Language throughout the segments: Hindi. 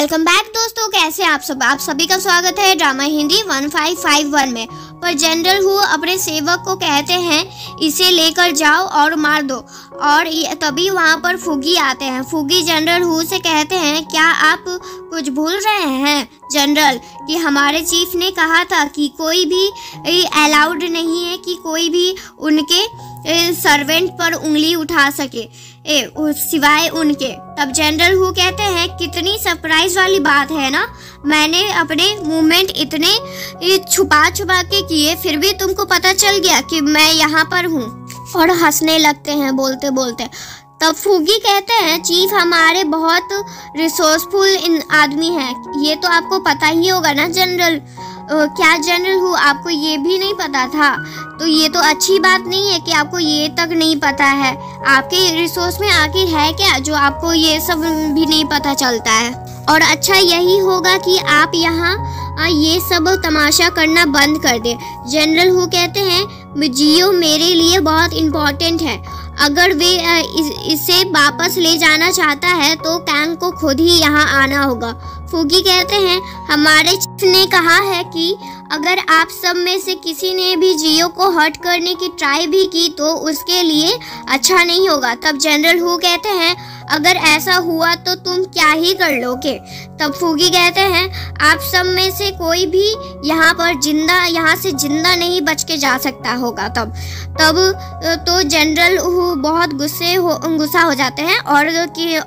वेलकम बैक दोस्तों। कैसे आप सब? आप सभी का स्वागत है ड्रामा हिंदी 1551 में। पर जनरल हु अपने सेवक को कहते हैं, इसे लेकर जाओ और मार दो। और तभी वहाँ पर फुगी आते हैं। फुगी जनरल हु से कहते हैं, क्या आप कुछ भूल रहे हैं? जनरल, कि हमारे चीफ ने कहा था कि कोई भी अलाउड नहीं है कि कोई भी उनके सर्वेंट पर उंगली उठा सके। ए, सिवाय उनके। तब जनरल हु कहते हैं कितनी सरप्राइज़ वाली बात है ना? मैंने अपने मूवमेंट इतने छुपा छुपा के किए फिर भी तुमको पता चल गया कि मैं यहाँ पर हूँ। और हंसने लगते हैं बोलते बोलते तब फूगी कहते हैं चीफ हमारे बहुत रिसोर्सफुल आदमी हैं। ये तो आपको पता ही होगा ना जनरल क्या जनरल हूँ आपको ये भी नहीं पता था तो ये तो अच्छी बात नहीं है कि आपको ये तक नहीं पता है। आपके रिसोर्स में आखिर है क्या जो आपको ये सब भी नहीं पता चलता है? और अच्छा यही होगा कि आप यहाँ ये सब तमाशा करना बंद कर दे। जनरल हु कहते हैं जियो मेरे लिए बहुत इम्पोर्टेंट है। अगर वे इस, इसे वापस ले जाना चाहता है तो कैंग को खुद ही यहाँ आना होगा। फूगी कहते हैं हमारे ने कहा है कि अगर आप सब में से किसी ने भी जियो को हर्ट करने की ट्राई भी की तो उसके लिए अच्छा नहीं होगा। तब जनरल हु कहते हैं, अगर ऐसा हुआ तो तुम क्या ही कर लोगे? तब फूगी कहते हैं, आप सब में से कोई भी यहाँ पर ज़िंदा, यहाँ से ज़िंदा नहीं बच के जा सकता होगा। तब तब तो जनरल हु बहुत गुस्से हो, गुस्सा हो जाते हैं और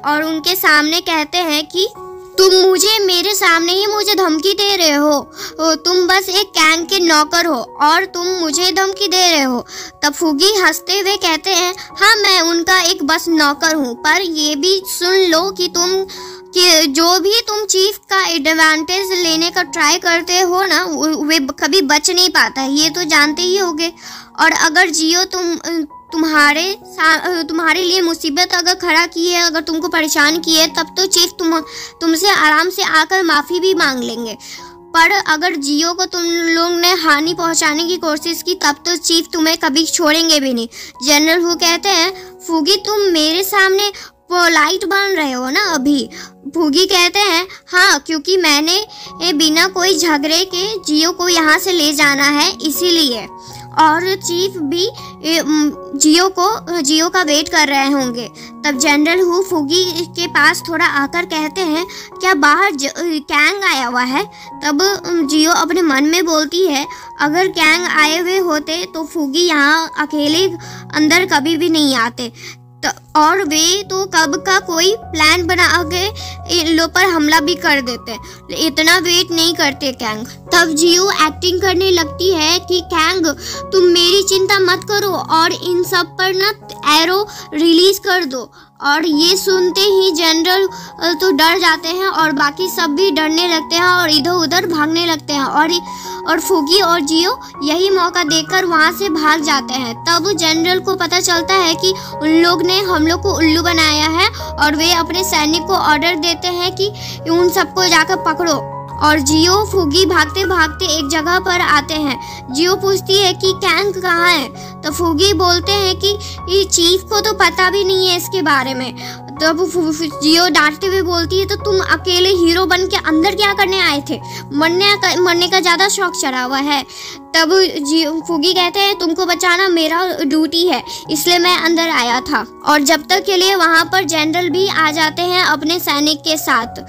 और उनके सामने कहते हैं कि तुम मुझे, मेरे सामने ही मुझे धमकी दे रहे हो। तुम बस एक कैंग के नौकर हो और तुम मुझे धमकी दे रहे हो। तब फुगी हँसते हुए कहते हैं हाँ मैं उनका एक बस नौकर हूँ, पर ये भी सुन लो कि तुम, कि जो भी तुम चीफ का एडवांटेज लेने का ट्राई करते हो ना वे कभी बच नहीं पाता है। ये तो जानते ही होगे। और अगर जियो तुम तुम्हारे तुम्हारे लिए मुसीबत अगर खड़ा की है, अगर तुमको परेशान की है, तब तो चीफ तुम, तुमसे आराम से आकर माफ़ी भी मांग लेंगे। पर अगर जियो को तुम लोग ने हानि पहुँचाने की कोशिश की, तब तो चीफ तुम्हें कभी छोड़ेंगे भी नहीं। जनरल हु कहते हैं, फूगी, तुम मेरे सामने पोलाइट बन रहे हो ना अभी? फूगी कहते हैं हाँ क्योंकि मैंने बिना कोई झगड़े के जियो को यहाँ से ले जाना है, इसीलिए। और चीफ भी जियो को, जियो का वेट कर रहे होंगे। तब जनरल हु फुगी के पास थोड़ा आकर कहते हैं, क्या बाहर कैंग आया हुआ है? तब जियो अपने मन में बोलती है, अगर कैंग आए हुए होते तो फुगी यहाँ अकेले अंदर कभी भी नहीं आते। और वे तो कब का कोई प्लान बना के इन लोग पर हमला भी कर देते। इतना वेट नहीं करते कैंग तब जियो एक्टिंग करने लगती है कि कैंग तुम मेरी चिंता मत करो और इन सब पर ना एरो रिलीज़ कर दो। और ये सुनते ही जनरल तो डर जाते हैं और बाकी सब भी डरने लगते हैं और इधर उधर भागने लगते हैं। और और फुगी और जियो यही मौका देखकर वहाँ से भाग जाते हैं। तब जनरल को पता चलता है कि उन लोग ने हम लोग को उल्लू बनाया है और वे अपने सैनिक को ऑर्डर देते हैं कि उन सबको जाकर पकड़ो। और जियो फुगी भागते भागते एक जगह पर आते हैं। जियो पूछती है कि, कैंक कहाँ है? तो फुगी बोलते हैं कि चीफ को तो पता भी नहीं है इसके बारे में। तब जियो डांटते हुए बोलती है तो तुम अकेले हीरो बन के अंदर क्या करने आए थे? मरने का मरने का ज़्यादा शौक चढ़ा हुआ है। तब जियो फूगी कहते हैं, तुमको बचाना मेरा ड्यूटी है, इसलिए मैं अंदर आया था। और जब तक के लिए वहाँ पर जनरल भी आ जाते हैं अपने सैनिक के साथ।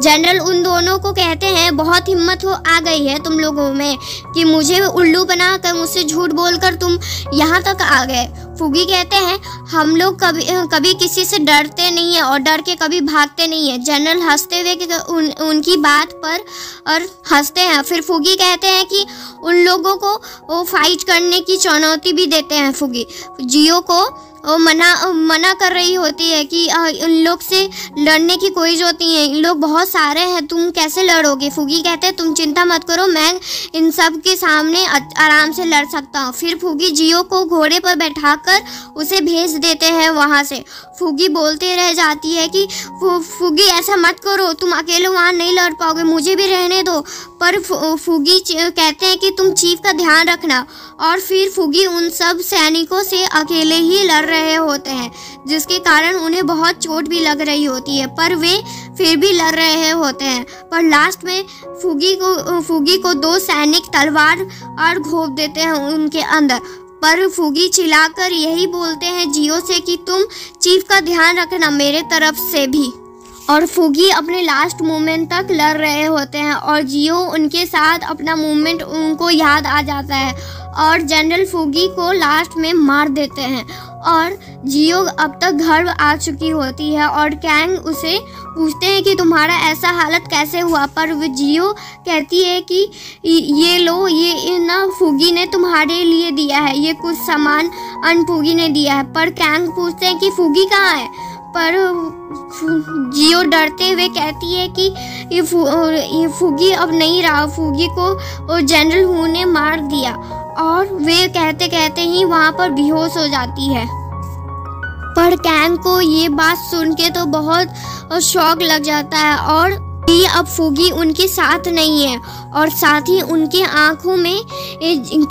जनरल उन दोनों को कहते हैं बहुत हिम्मत हो आ गई है तुम लोगों में कि मुझे उल्लू बनाकर मुझसे झूठ बोलकर तुम यहाँ तक आ गए। फुगी कहते हैं हम लोग कभी कभी किसी से डरते नहीं है और डर के कभी भागते नहीं है। जनरल हँसते हुए उन, उनकी बात पर और हँसते हैं। फिर फुगी कहते हैं कि उन लोगों को वो फाइट करने की चुनौती भी देते हैं फुगी। जियो को वो मना मना कर रही होती है कि इन लोग से लड़ने की कोई ज़रूरत नहीं है। इन लोग बहुत सारे हैं, तुम कैसे लड़ोगे? फूगी कहते हैं, तुम चिंता मत करो, मैं इन सब के सामने आराम से लड़ सकता हूँ। फिर फूगी जियो को घोड़े पर बैठाकर उसे भेज देते हैं वहाँ से। फूगी बोलते रह जाती है कि फूगी, ऐसा मत करो, तुम अकेले वहाँ नहीं लड़ पाओगे, मुझे भी रहने दो। पर फूगी कहते हैं कि, तुम चीफ का ध्यान रखना। और फिर फूगी उन सब सैनिकों से अकेले ही लड़ रहे होते हैं, जिसके कारण उन्हें बहुत चोट भी लग रही होती है, पर वे फिर भी लड़ रहे होते हैं। पर लास्ट में फुगी को फुगी को दो सैनिक तलवार और घोप देते हैं उनके अंदर। पर फुगी चिल्लाकर यही बोलते हैं, जियो से कि तुम चीफ का ध्यान रखना मेरे तरफ़ से भी। और फुगी अपने लास्ट मोमेंट तक लड़ रहे होते हैं और जियो उनके साथ अपना मूवमेंट उनको याद आ जाता है और जनरल फुगी को लास्ट में मार देते हैं। और जियो अब तक घर आ चुकी होती है और कैंग उसे पूछते हैं कि तुम्हारा ऐसा हालत कैसे हुआ? पर जियो कहती है कि ये लो ये ना फूगी ने तुम्हारे लिए दिया है। ये कुछ सामान अनफुगी ने दिया है। पर कैंग पूछते हैं कि फूगी कहाँ है? पर जियो डरते हुए कहती है कि ये, फु, ये फुगी अब नहीं रहा। फूगी को जनरल हु ने मार दिया। और वे कहते कहते ही वहाँ पर बेहोश हो जाती है। पर कैंग को ये बात सुन के तो बहुत शौक लग जाता है और ये अब फूगी उनके साथ नहीं है और साथ ही उनके आँखों में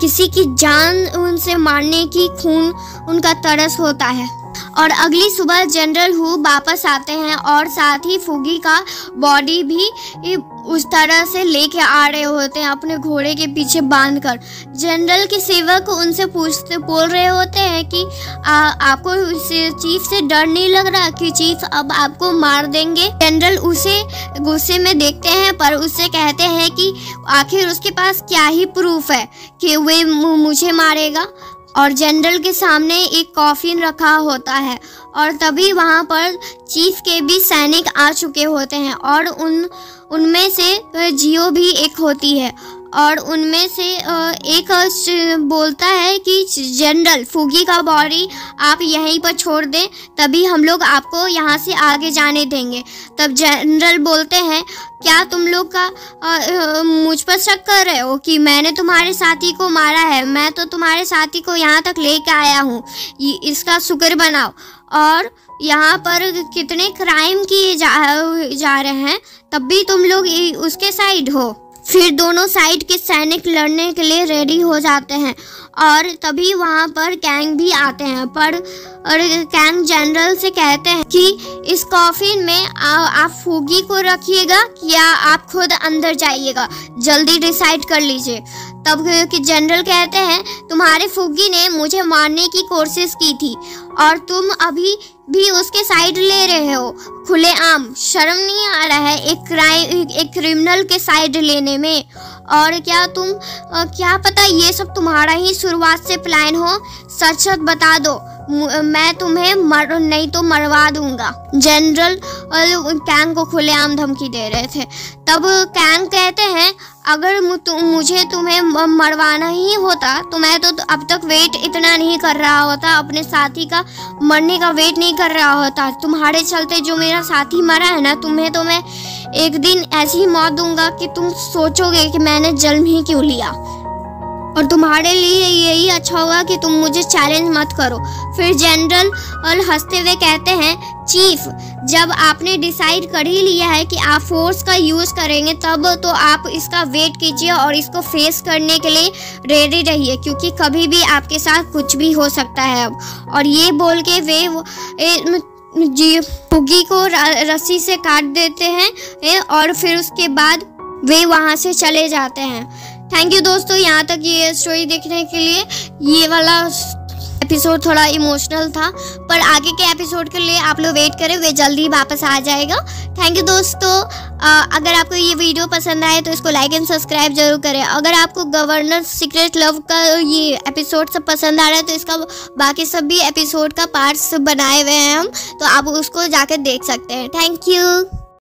किसी की जान उनसे मारने की खून उनका तरस होता है। और अगली सुबह जनरल हु वापस आते हैं और साथ ही फुगी का बॉडी भी उस तरह से लेके आ रहे होते हैं अपने घोड़े के पीछे बांधकर। जनरल के सेवक उनसे पूछते बोल रहे होते हैं कि आ, आपको चीफ से डर नहीं लग रहा कि चीफ अब आपको मार देंगे? जनरल उसे गुस्से में देखते हैं पर उससे कहते हैं कि आखिर उसके पास क्या ही प्रूफ है कि वे मुझे मारेगा? और जनरल के सामने एक कॉफिन रखा होता है और तभी वहाँ पर चीफ के भी सैनिक आ चुके होते हैं और उन, उनमें से जियो भी एक होती है। और उनमें से एक बोलता है कि जनरल फूगी का बॉडी आप यहीं पर छोड़ दें तभी हम लोग आपको यहाँ से आगे जाने देंगे। तब जनरल बोलते हैं क्या तुम लोग का मुझ पर शक कर रहे हो कि मैंने तुम्हारे साथी को मारा है? मैं तो तुम्हारे साथी को यहाँ तक लेके आया हूँ। इसका शुक्र बनाओ। और यहाँ पर कितने क्राइम किए जा, जा रहे हैं तब भी तुम लोग उसके साइड हो। फिर दोनों साइड के सैनिक लड़ने के लिए रेडी हो जाते हैं और तभी वहाँ पर कैंग भी आते हैं। पर और कैंग जनरल से कहते हैं कि इस कॉफिन में आ, आप फूगी को रखिएगा या आप खुद अंदर जाइएगा। जल्दी डिसाइड कर लीजिए। तब कि जनरल कहते हैं तुम्हारे फूगी ने मुझे मारने की कोशिश की थी और तुम अभी भी उसके साइड ले रहे हो। खुले आम, शर्म नहीं आ रहा है एक क्राइम एक क्रिमिनल के साइड लेने में। और क्या तुम क्या पता ये सब तुम्हारा ही शुरुआत से प्लान हो? सच सच बता दो। मैं तुम्हें मर नहीं तो मरवा दूँगा। जनरल कैंग को खुलेआम धमकी दे रहे थे। तब कैंग कहते हैं, अगर मुझे तुम्हें मरवाना ही होता तो मैं तो अब तक वेट इतना नहीं कर रहा होता। अपने साथी का मरने का वेट नहीं कर रहा होता। तुम्हारे चलते जो मेरा साथी मरा है ना, तुम्हें तो मैं एक दिन ऐसी मौत दूँगा कि तुम सोचोगे कि मैंने जन्म ही क्यों लिया। और तुम्हारे लिए यही अच्छा होगा कि तुम मुझे चैलेंज मत करो। फिर जनरल और हँसते हुए कहते हैं, चीफ, जब आपने डिसाइड कर ही लिया है कि आप फोर्स का यूज़ करेंगे, तब तो आप इसका वेट कीजिए और इसको फेस करने के लिए रेडी रहिए, क्योंकि कभी भी आपके साथ कुछ भी हो सकता है अब। और ये बोल के वे जी पुगी को रस्सी से काट देते हैं और फिर उसके बाद वे वहाँ से चले जाते हैं। थैंक यू दोस्तों, यहाँ तक ये स्टोरी देखने के लिए। ये वाला एपिसोड थोड़ा इमोशनल था, पर आगे के एपिसोड के लिए आप लोग वेट करें, वे जल्दी वापस आ जाएगा। थैंक यू दोस्तों। अगर आपको ये वीडियो पसंद आए तो इसको लाइक एंड सब्सक्राइब ज़रूर करें। अगर आपको गवर्नर सीक्रेट लव का ये एपिसोड सब पसंद आ रहा है तो इसका बाकी सभी एपिसोड का पार्ट्स बनाए हुए हैं हम तो आप उसको जाकर देख सकते हैं। Thank you